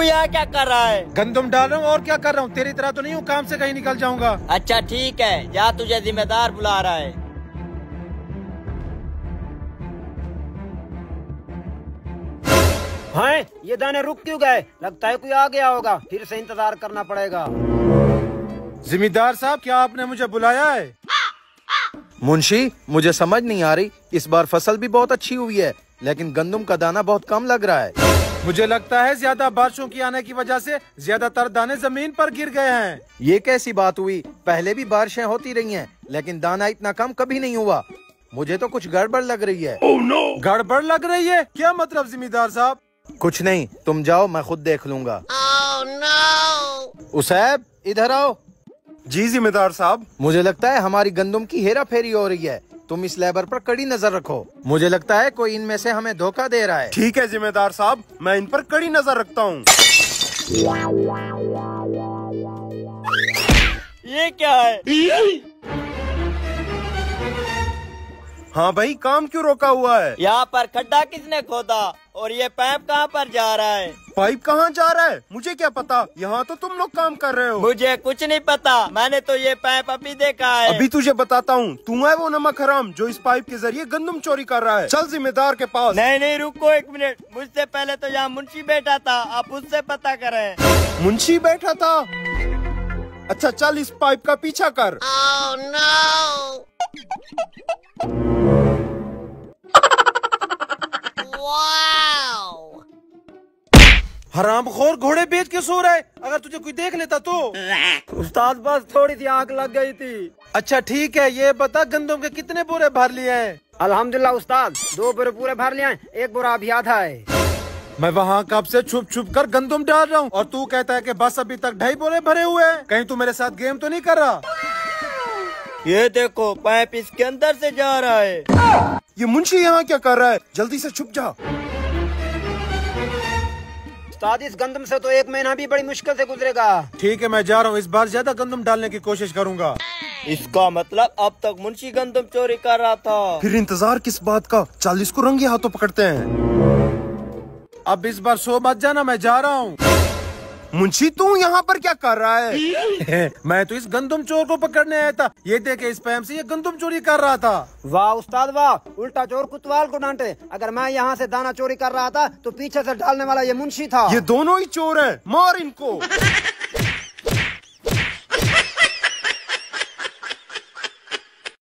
यहाँ क्या कर रहा है? गंदम डाल रहा हूँ और क्या कर रहा हूँ? तेरी तरह तो नहीं हूँ काम से कहीं निकल जाऊँगा। अच्छा ठीक है। जा तुझे जिम्मेदार बुला रहा है। हैं? ये दाने रुक क्यों गए? लगता है कोई आ गया होगा। फिर से इंतज़ार करना पड़ेगा। जिम्मेदार साहब क्या आपने मुझे बुलाया है? मुंशी मुझे समझ नहीं आ रही। इस बार फ़सल भी बहुत अच्छी हुई है लेकिन गंदम का दाना बहुत कम लग रहा है। मुझे लगता है ज़्यादा बारिशों की आने की वजह से ज़्यादातर दाने ज़मीन पर गिर गए हैं। ये कैसी बात हुई? पहले भी बारिशें होती रही हैं, लेकिन दाना इतना कम कभी नहीं हुआ। मुझे तो कुछ गड़बड़ लग रही है। Oh, no! गड़बड़ लग रही है? क्या मतलब जिम्मेदार साहब? कुछ नहीं तुम जाओ मैं खुद देख लूँगा। Oh, no! उसैब इधर आओ। जी जिम्मेदार साहब। मुझे लगता है हमारी गंदम की हेरा फेरी हो रही है। तुम इस लेबर पर कड़ी नज़र रखो। मुझे लगता है कोई इनमें से हमें धोखा दे रहा है। ठीक है जिम्मेदार साहब मैं इन पर कड़ी नज़र रखता हूँ। ये क्या है? हाँ भाई काम क्यों रोका हुआ है? यहाँ पर खड्डा किसने खोदा? और ये पाइप कहाँ पर जा रहा है? पाइप कहाँ जा रहा है? मुझे क्या पता? यहाँ तो तुम लोग काम कर रहे हो। मुझे कुछ नहीं पता। मैंने तो ये पाइप अभी देखा है। अभी तुझे बताता हूँ। तू है वो नमक हराम जो इस पाइप के ज़रिए गंदम चोरी कर रहा है। चल जिम्मेदार के पास। नहीं नहीं रुको एक मिनट। मुझसे पहले तो यहाँ मुंशी बैठा था। आप उससे पता करे। मुंशी बैठा था? अच्छा चल इस पाइप का पीछा कर। Oh, no! हराम खोर घोड़े बेच के सो रहा। है अगर तुझे कोई देख लेता तो। उस्ताद बस थोड़ी सी आग लग गई थी। अच्छा ठीक है ये बता गंदम के कितने बोरे भर लिए हैं? अल्हम्दुलिल्लाह उस्ताद दो बोरे पूरे भर लिए हैं एक बोरा अभी आधा है। मैं वहाँ कब से छुप छुप कर गंदम डाल रहा हूँ और तू कहता है कि बस अभी तक ढाई बोरे भरे हुए हैं। कहीं तू मेरे साथ गेम तो नहीं कर रहा? ये देखो पाइप इसके अंदर से जा रहा है। ये मुंशी यहाँ क्या कर रहा है? जल्दी से छुप जा। उस्ताद इस गंदम से तो एक महीना भी बड़ी मुश्किल से गुजरेगा। ठीक है मैं जा रहा हूँ। इस बार ज़्यादा गंदम डालने की कोशिश करूँगा। इसका मतलब अब तक मुंशी गंदम चोरी कर रहा था। फिर इंतज़ार किस बात का? चालीस को रंगे हाथों पकड़ते हैं। अब इस बार सो मत जाना मैं जा रहा हूँ। मुंशी तू यहाँ पर क्या कर रहा है? मैं तो इस गंदम चोर को पकड़ने आया था। ये देखे इस पैम से ये गंदम चोरी कर रहा था। वाह उस्ताद वाह उल्टा चोर कुतवाल को डांटे। अगर मैं यहाँ से दाना चोरी कर रहा था तो पीछे से डालने वाला ये मुंशी था। ये दोनों ही चोर है मार इनको।